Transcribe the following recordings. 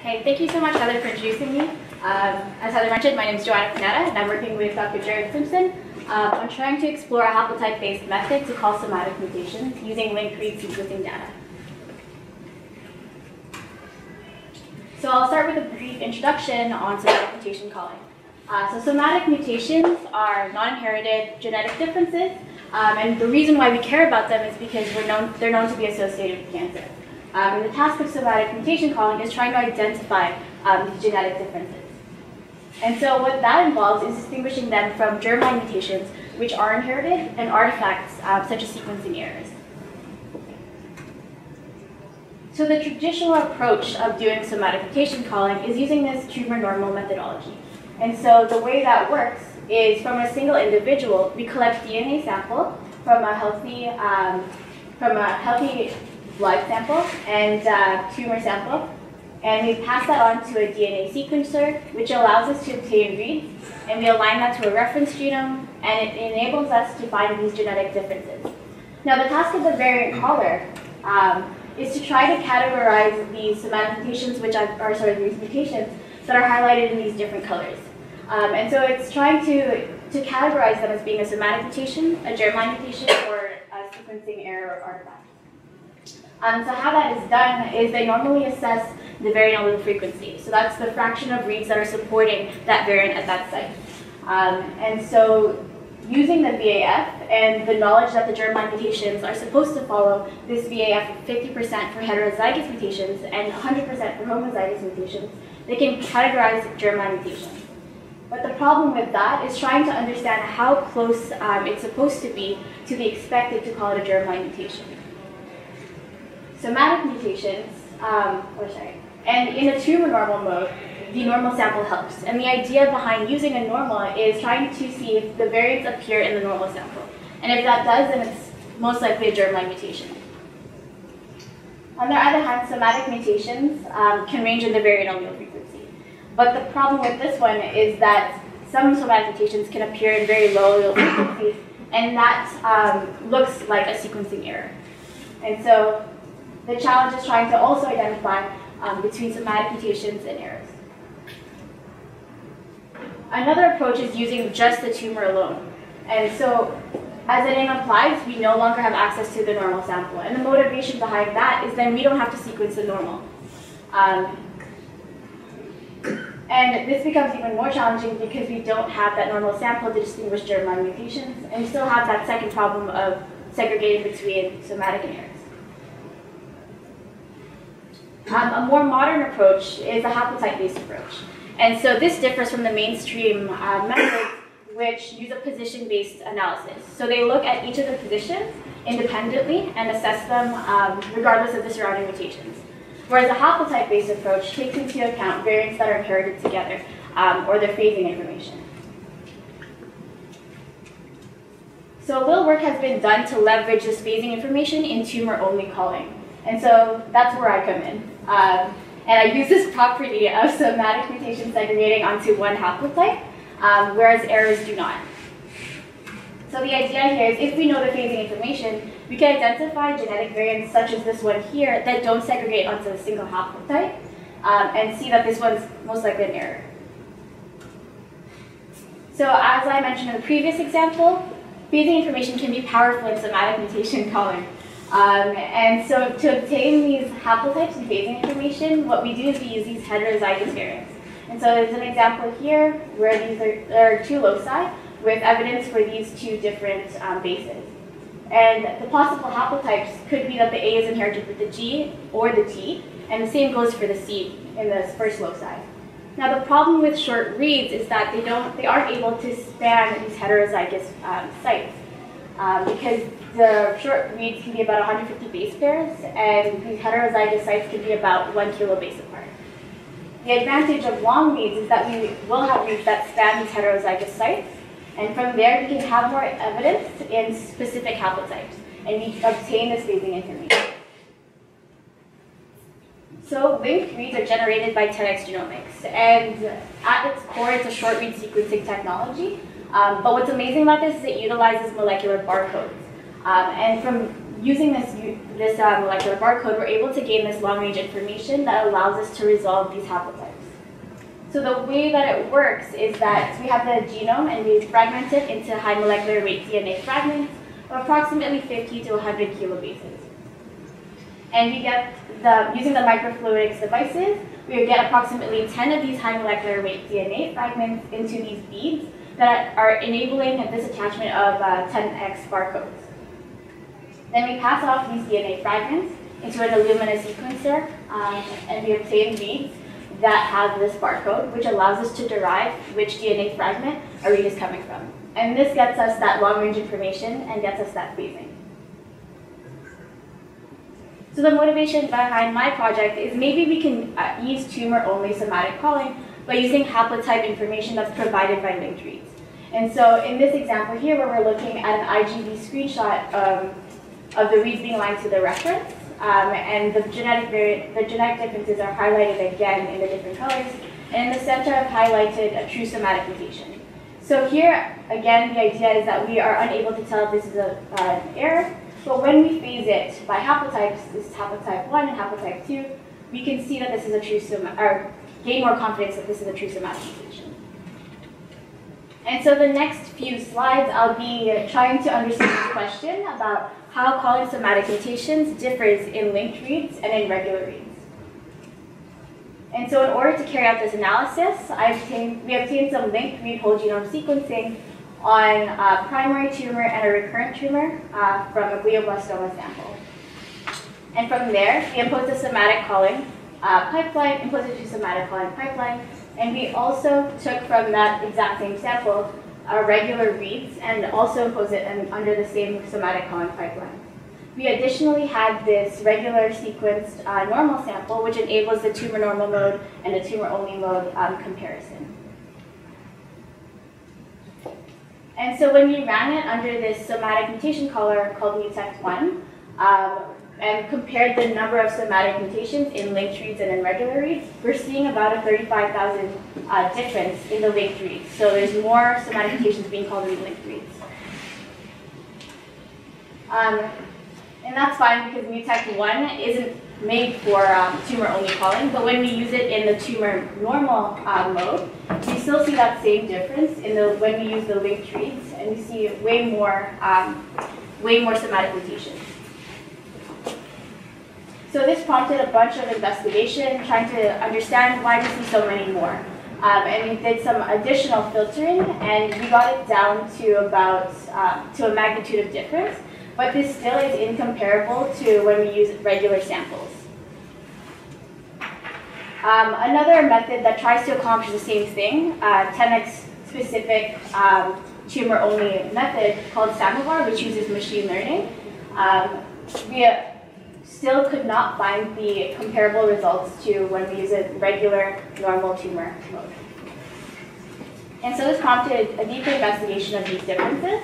Okay, thank you so much, Heather, for introducing me. Um, as Heather mentioned, my name is Joanna Pineda, and I'm working with Dr. Jared Simpson um, on trying to explore a haplotype-based method to call somatic mutations using linked read sequencing data. So I'll start with a brief introduction on somatic mutation calling. Uh, so somatic mutations are non-inherited genetic differences, um, and the reason why we care about them is because known, they're known to be associated with cancer. Um, and the task of somatic mutation calling is trying to identify um, these genetic differences. And so what that involves is distinguishing them from germline mutations, which are inherited, and artifacts um, such as sequencing errors. So the traditional approach of doing somatic mutation calling is using this tumor normal methodology. And so the way that works is from a single individual, we collect DNA sample from a healthy, um, from a healthy blood sample and uh, tumor sample, and we pass that on to a DNA sequencer, which allows us to obtain reads, and we align that to a reference genome, and it enables us to find these genetic differences. Now, the task of the variant caller um, is to try to categorize these somatic mutations, which are, or sorry, these mutations that are highlighted in these different colors. Um, and so it's trying to, to categorize them as being a somatic mutation, a germline mutation, or a sequencing error or artifact. Um, so how that is done is they normally assess the variant allele frequency. So that's the fraction of reads that are supporting that variant at that site. Um, and so using the VAF and the knowledge that the germline mutations are supposed to follow this VAF of 50% for heterozygous mutations and 100% for homozygous mutations, they can categorize germline mutations. But the problem with that is trying to understand how close um, it's supposed to be to be expected to call it a germline mutation. Somatic mutations, um, or sorry, and in a tumor normal mode, the normal sample helps. And the idea behind using a normal is trying to see if the variants appear in the normal sample. And if that does, then it's most likely a germline mutation. On the other hand, somatic mutations um, can range in the variant allele frequency. But the problem with this one is that some somatic mutations can appear in very low allele frequencies, and that um, looks like a sequencing error. And so the challenge is trying to also identify um, between somatic mutations and errors. Another approach is using just the tumor alone. And so, as the name implies, we no longer have access to the normal sample. And the motivation behind that is then we don't have to sequence the normal. Um, and this becomes even more challenging because we don't have that normal sample to distinguish germline mutations, and we still have that second problem of segregating between somatic and errors. Um, a more modern approach is a haplotype-based approach. And so this differs from the mainstream uh, methods which use a position-based analysis. So they look at each of the positions independently and assess them um, regardless of the surrounding mutations. Whereas a haplotype-based approach takes into account variants that are inherited together um, or their phasing information. So a little work has been done to leverage this phasing information in tumor-only calling. And so that's where I come in. Um, and I use this property of somatic mutation segregating onto one haplotype, um, whereas errors do not. So the idea here is if we know the phasing information, we can identify genetic variants such as this one here that don't segregate onto a single haplotype um, and see that this one's most likely an error. So as I mentioned in the previous example, phasing information can be powerful in somatic mutation calling. Um, and so to obtain these haplotypes and phasing information, what we do is we use these heterozygous variants. And so there's an example here where these are, there are two loci with evidence for these two different um, bases. And the possible haplotypes could be that the A is inherited with the G or the T, and the same goes for the C in the first loci. Now the problem with short reads is that they don't, they aren't able to span these heterozygous um, sites um, because the short reads can be about 150 base pairs, and these heterozygous sites can be about one kilobase apart. The advantage of long reads is that we will have reads that span these heterozygous sites, and from there we can have more evidence in specific haplotypes, and we obtain the phasing information. So linked reads are generated by 10x Genomics, and at its core, it's a short read sequencing technology. Um, but what's amazing about this is it utilizes molecular barcodes. Um, and from using this, this uh, molecular barcode, we're able to gain this long-range information that allows us to resolve these haplotypes. So the way that it works is that we have the genome and we fragment it into high molecular weight DNA fragments of approximately 50 to 100 kilobases. And we get the, using the microfluidics devices, we get approximately 10 of these high molecular weight DNA fragments into these beads that are enabling this attachment of uh, 10x barcodes. Then we pass off these DNA fragments into an Illumina sequencer, um, and we obtain reads that have this barcode, which allows us to derive which DNA fragment a read is coming from. And this gets us that long-range information and gets us that phasing. So the motivation behind my project is maybe we can uh, use tumor-only somatic calling by using haplotype information that's provided by linked reads. And so in this example here, where we're looking at an IGV screenshot um, of the reads being aligned to the reference, um, and the genetic variant, the genetic differences are highlighted again in the different colors. And in the center, I've highlighted a true somatic mutation. So here, again, the idea is that we are unable to tell if this is a, uh, an error, but when we phase it by haplotypes, this is haplotype 1 and haplotype 2, we can see that this is a true somatic, or gain more confidence that this is a true somatic mutation. And so the next few slides, I'll be trying to understand this question about how calling somatic mutations differs in linked reads and in regular reads. And so in order to carry out this analysis, obtained, we obtained some linked read whole genome sequencing on a primary tumor and a recurrent tumor uh, from a glioblastoma sample. And from there, we imposed a somatic calling uh, pipeline, imposed a somatic calling pipeline, and we also took from that exact same sample uh, regular reads and also impose it in, under the same somatic calling pipeline. We additionally had this regular sequenced uh, normal sample, which enables the tumor normal mode and the tumor only mode um, comparison. And so when we ran it under this somatic mutation caller called MUTECT1, um, and compared the number of somatic mutations in linked reads and in regular reads, we're seeing about a 35,000 uh, difference in the linked reads. So there's more somatic mutations being called in linked reads. Um, and that's fine because MUTECT1 isn't made for um, tumor-only calling, but when we use it in the tumor normal uh, mode, we still see that same difference in the when we use the linked reads, and we see way more, um, way more somatic mutations. So this prompted a bunch of investigation, trying to understand why we see so many more. Um, and we did some additional filtering, and we got it down to about um, to a magnitude of difference. But this still is incomparable to when we use regular samples. Um, another method that tries to accomplish the same thing, uh, 10x specific um, tumor-only method called Samovar, which uses machine learning. Um, we still could not find the comparable results to when we use a regular normal tumor mode. And so this prompted a deeper investigation of these differences.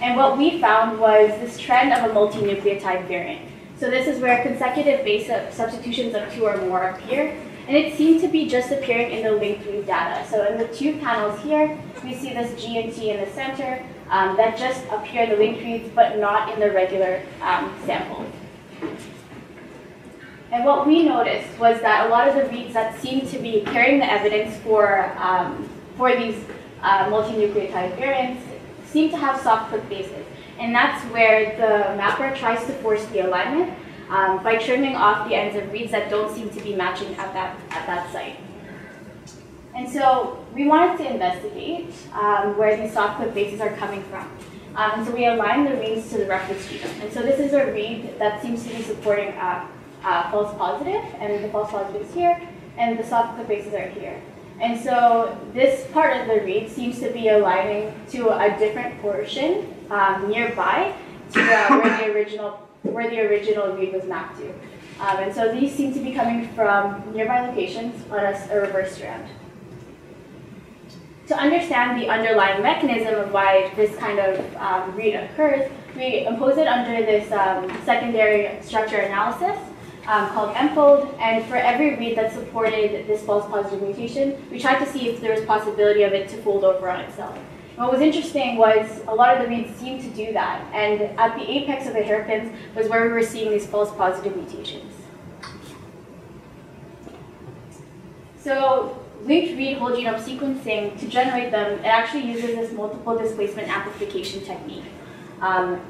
And what we found was this trend of a multinucleotide variant. So this is where consecutive base substitutions of two or more appear. And it seemed to be just appearing in the linked read data. So in the two panels here, we see this G and T in the center um, that just appear in the linked reads, but not in the regular um, samples. And what we noticed was that a lot of the reads that seemed to be carrying the evidence for, um, for these uh, multinucleotide variants seem to have soft clip bases. And that's where the mapper tries to force the alignment um, by trimming off the ends of reads that don't seem to be matching at that, at that site. And so we wanted to investigate um, where these soft clip bases are coming from. Um, and so we align the reads to the reference genome. And so this is a read that seems to be supporting uh, uh, false positive, and the false positive is here, and the soft bases are here. And so this part of the read seems to be aligning to a different portion um, nearby to uh, where the original where the original read was mapped to. Um, and so these seem to be coming from nearby locations on a, a reverse strand to understand the underlying mechanism of why this kind of um, read occurs, we impose it under this um, secondary structure analysis um, called MFOLD, and for every read that supported this false positive mutation, we tried to see if there was possibility of it to fold over on itself. What was interesting was a lot of the reads seemed to do that, and at the apex of the hairpins was where we were seeing these false positive mutations. So linked read whole genome sequencing, to generate them, it actually uses this multiple displacement amplification technique. Um,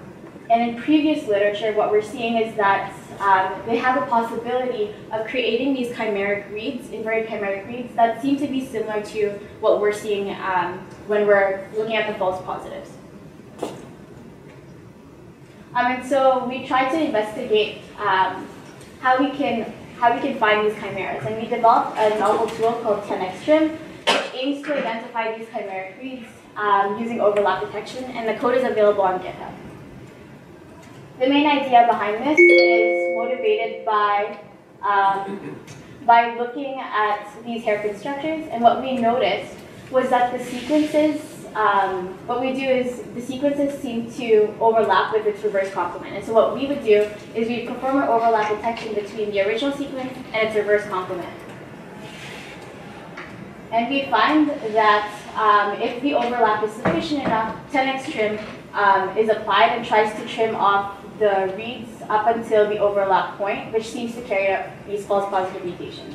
and in previous literature, what we're seeing is that um, they have a possibility of creating these chimeric reads, inverted chimeric reads, that seem to be similar to what we're seeing um, when we're looking at the false positives. Um, and so we tried to investigate um, how we can how we can find these chimeras, and we developed a novel tool called 10xtrim, which aims to identify these chimeric reads um, using overlap detection, and the code is available on GitHub. The main idea behind this is motivated by, um, by looking at these hairpin structures, and what we noticed was that the sequences, um, what we do is the sequences seem to overlap with its reverse complement. And so what we would do is we perform an overlap detection between the original sequence and its reverse complement. And we find that um, if the overlap is sufficient enough, 10xtrim um, is applied and tries to trim off the reads up until the overlap point, which seems to carry out these false positive mutations.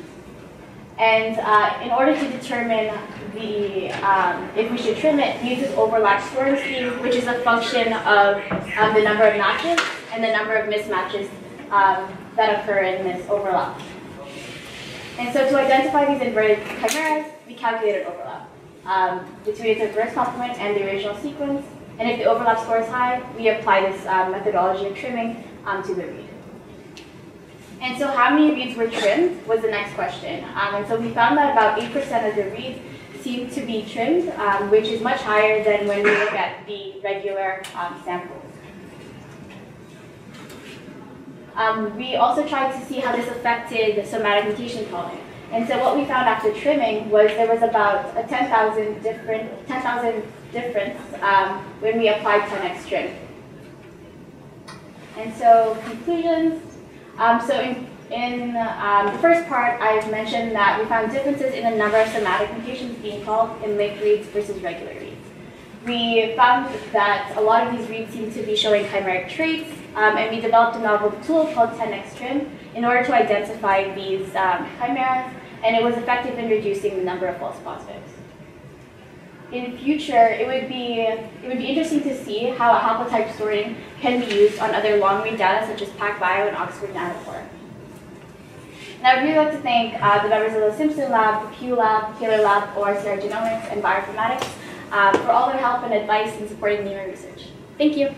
And uh, in order to determine the um, if we should trim it, we use this overlap scoring scheme, which is a function of um, the number of matches and the number of mismatches um, that occur in this overlap. And so to identify these inverted chimeras, we calculated overlap um, between its reverse complement and the original sequence, and if the overlap score is high, we apply this um, methodology of trimming um, to the read. And so how many reads were trimmed was the next question. Um, and so we found that about 8% of the reads seemed to be trimmed, um, which is much higher than when we look at the regular um, samples. Um, we also tried to see how this affected the somatic mutation calling. And so what we found after trimming was there was about a 10,000 different 10,000 difference um, when we applied 10xtrim. And so conclusions. Um, so in, in um, the first part, I've mentioned that we found differences in the number of somatic mutations being called in linked reads versus regular reads. We found that a lot of these reads seem to be showing chimeric traits, um, and we developed a novel tool called 10xtrim in order to identify these um, chimeras, and it was effective in reducing the number of false positives in future, it would be it would be interesting to see how haplotype sorting can be used on other long-read data such as PacBio and Oxford Nanopore. And I would really like to thank uh, the members of the Simpson Lab, the Pugh Lab, Taylor Lab, OICR Genomics, and Bioinformatics uh, for all their help and advice in supporting NEMA research. Thank you.